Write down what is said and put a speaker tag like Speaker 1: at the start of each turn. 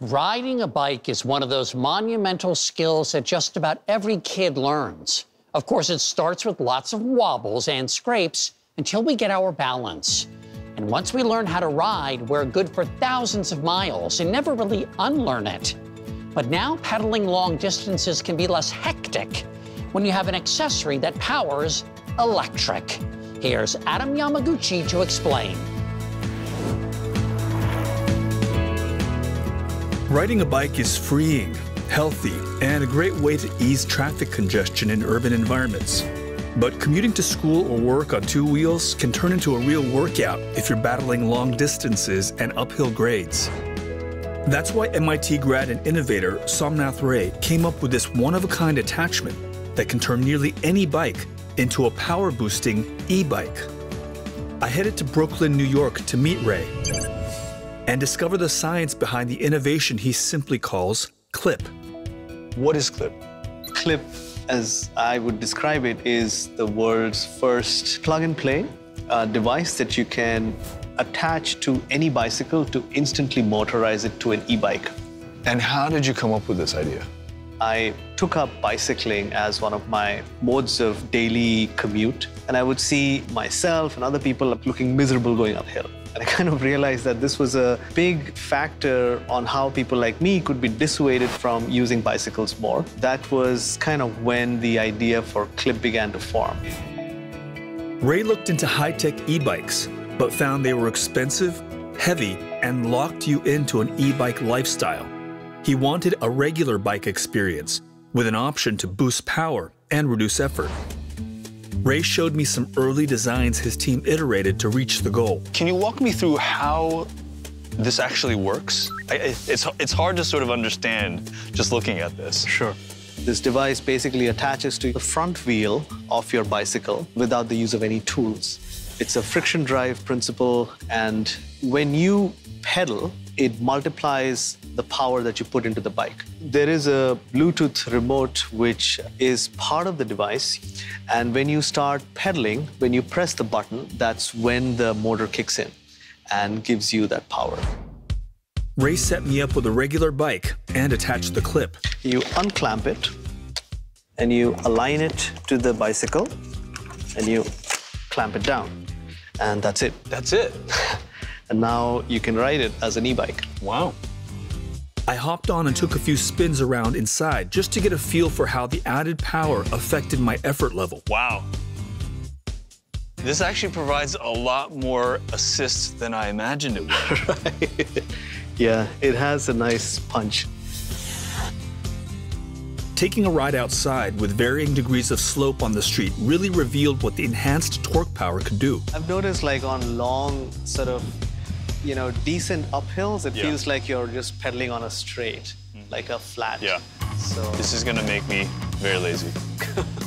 Speaker 1: Riding a bike is one of those monumental skills that just about every kid learns. Of course, it starts with lots of wobbles and scrapes until we get our balance. And once we learn how to ride, we're good for thousands of miles and never really unlearn it. But now pedaling long distances can be less hectic when you have an accessory that powers electric. Here's Adam Yamaguchi to explain.
Speaker 2: Riding a bike is freeing, healthy, and a great way to ease traffic congestion in urban environments. But commuting to school or work on two wheels can turn into a real workout if you're battling long distances and uphill grades. That's why MIT grad and innovator Somnath Ray came up with this one-of-a-kind attachment that can turn nearly any bike into a power-boosting e-bike. I headed to Brooklyn, New York to meet Ray and discover the science behind the innovation he simply calls CLIP.
Speaker 3: What is CLIP?
Speaker 4: CLIP, as I would describe it, is the world's first plug-and-play uh, device that you can attach to any bicycle to instantly motorize it to an e-bike.
Speaker 3: And how did you come up with this idea?
Speaker 4: I took up bicycling as one of my modes of daily commute, and I would see myself and other people looking miserable going uphill. And I kind of realized that this was a big factor on how people like me could be dissuaded from using bicycles more. That was kind of when the idea for Clip began to form.
Speaker 2: Ray looked into high-tech e-bikes, but found they were expensive, heavy, and locked you into an e-bike lifestyle. He wanted a regular bike experience with an option to boost power and reduce effort. Ray showed me some early designs his team iterated to reach the goal.
Speaker 3: Can you walk me through how this actually works? I, it's, it's hard to sort of understand just looking at this.
Speaker 4: Sure. This device basically attaches to the front wheel of your bicycle without the use of any tools. It's a friction drive principle, and when you pedal, it multiplies the power that you put into the bike. There is a Bluetooth remote which is part of the device. And when you start pedaling, when you press the button, that's when the motor kicks in and gives you that power.
Speaker 2: Ray set me up with a regular bike and attached the clip.
Speaker 4: You unclamp it and you align it to the bicycle and you clamp it down. And that's it.
Speaker 3: That's it.
Speaker 4: and now you can ride it as an e-bike.
Speaker 3: Wow.
Speaker 2: I hopped on and took a few spins around inside just to get a feel for how the added power affected my effort level.
Speaker 3: Wow. This actually provides a lot more assist than I imagined it would.
Speaker 4: right. Yeah, it has a nice punch.
Speaker 2: Taking a ride outside with varying degrees of slope on the street really revealed what the enhanced torque power could do.
Speaker 4: I've noticed like on long sort of you know, decent uphills, it yeah. feels like you're just pedaling on a straight, mm. like a flat.
Speaker 3: Yeah. So this is gonna make me very lazy.